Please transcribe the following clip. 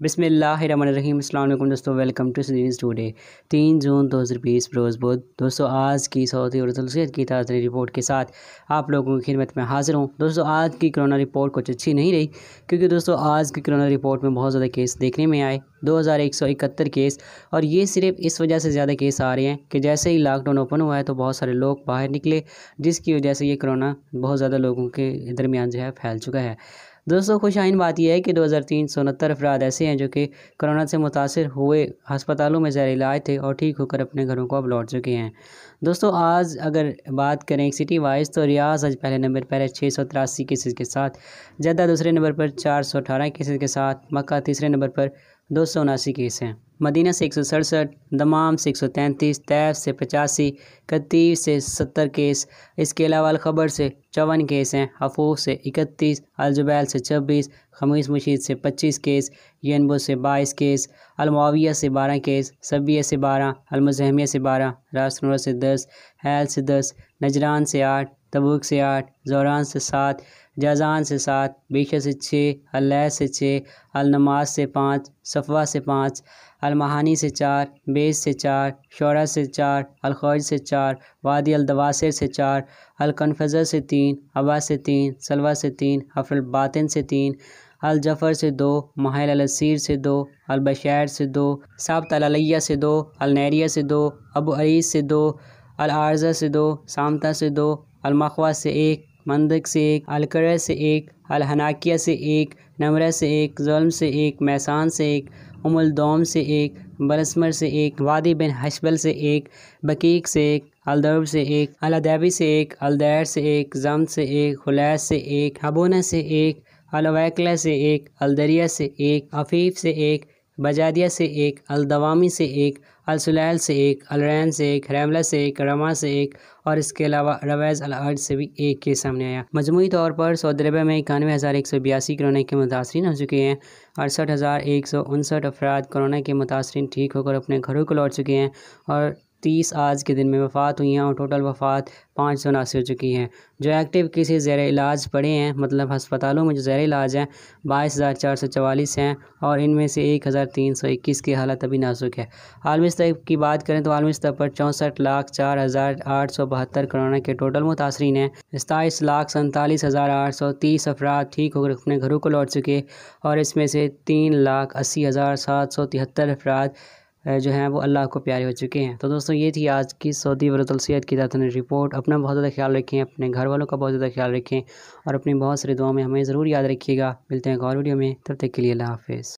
बिसमीम दोस्तों, welcome to series today तीन जून दो हज़ार बीस बरोज़ बुध। दोस्तों, आज की सऊदी और तलसीत की ताज़ा रिपोर्ट के साथ आप लोगों की खिदमत में हाजिर हूँ। दोस्तों, आज की कोरोना रिपोर्ट कुछ अच्छी नहीं रही, क्योंकि दोस्तों, आज की कोरोना रिपोर्ट में बहुत ज़्यादा केस देखने में आए। दो हज़ार एक सौ इकहत्तर केस, और ये सिर्फ़ इस वजह से ज़्यादा केस आ रहे हैं कि जैसे ही लॉकडाउन ओपन हुआ है तो बहुत सारे लोग बाहर निकले, जिसकी वजह से ये कोरोना बहुत ज़्यादा लोगों के दरमियान जो है फैल चुका है। दोस्तों, खुश आइन बात यह है कि दो हज़ार तीन सौ उनहत्तर अफराद ऐसे हैं जो कि कोरोना से मुतासर हुए हस्पतालों में ज़र इलाज थे और ठीक होकर अपने घरों को अब लौट चुके हैं। दोस्तों, आज अगर बात करें सिटी वाइज तो रियाज आज पहले नंबर पर है छः सौ तिरासी केसेज़ के साथ, जद्दा दूसरे नंबर पर चार सौ अठारह केसेज़ के साथ, मक्का तीसरे नंबर पर दो सौ उनासी केस हैं। मदीना से एक सौ सड़सठ, दमाम से एक सौ तैंतीस, तैफ से पचासी कतीर से सत्तर केस। इसके अलावा अलखबर से चौवन केस हैं। हफूफ से इकतीस, अलजुबैल से छब्बीस, खमीस मुशीद से पच्चीस केस, यनबो से बाईस केस अलमाविया से बारह केस सबिया से बारह, अलमजहमिया से बारह रासनूर से दस, हैल से दस, नजरान से आठ तबूक से आठ जौरान से सात, जाजान से सात बीशा से छः, अल्लाह से छः, अलनमाज से पाँच, सफ़वा से पाँच, अलमहानी से चार बेस से चार, शरा से चार, अलखौज से चार, वादी अलदवासर से चार, अलकनफजर से तीन अबा से तीन, सलवा से तीन हफरबातिन से तीन, अलजफ़र से दो माहिल अलसीर से दो अलबशैर से दो, साबत अलैया से दो, अलनैरिया से दो, अबू अरीस से दो अल से दो सामता से दो अलमखवा से एक मंदक से एक अलकर से एक अलहनाकिया से एक नमरा से एक जुल्म से एक मैसान से एक उमुलदोम से एक बलसमर से एक वादी बिन हशबल से एक बकीक से एक अलदरब से एक अलदैबी से एक अलदैर से एक जम से एक खुलैस से एक हबोना से एक अलवैकला से एक अलदरिया से एक अफीफ से एक बजादिया से एक अलदवामी से एक अलसलैल से एक अलरैन से एक रैमला से एक रमा से एक और इसके अलावा रवैज़ अल से भी एक केस सामने आया। मजमू तौर पर सऊदी अरबिया में इक्यानवे हज़ार एक सौ बयासी कोरोना के मुतासरी हो चुके हैं। अड़सठ हज़ार एक सौ उनसठ अफराद कोरोना के मुतासरी ठीक होकर अपने घरों को लौट चुके हैं और तीस आज के दिन में वफ़ात हुई हैं और टोटल वफ़ात पाँच सौ उनासी हो चुकी हैं। जो एक्टिव किसी ज़ैर इलाज पड़े हैं मतलब हस्पतालों में जो ज़ैर इलाज हैं, बाईस हज़ार चार सौ चवालीस हैं और इनमें से एक हज़ार तीन सौ इक्कीस की हालत अभी नाजुक है। आलमी स्तर की बात करें तो आलमी स्तर पर चौंसठ लाख चार हज़ार आठ सौ बहत्तर कोरोना के टोटल मुतासरी हैं। सताईस लाख सैंतालीस हज़ार आठ सौ तीस अफराद ठीक होकर अपने घरों को लौट चुके और इसमें से तीन लाख अस्सी हज़ार सात सौ तिहत्तर अफराद जो हैं वो अल्लाह को प्यारे हो चुके हैं। तो दोस्तों, ये थी आज की सऊदी वरतलसीत की दातन रिपोर्ट। अपना बहुत ज़्यादा ख्याल रखें, अपने घर वालों का बहुत ज़्यादा ख्याल रखें और अपनी बहुत सारी दुआ में हमें ज़रूर याद रखिएगा। मिलते हैं एक और वीडियो में, तब तक के लिए अल्लाह हाफिज़।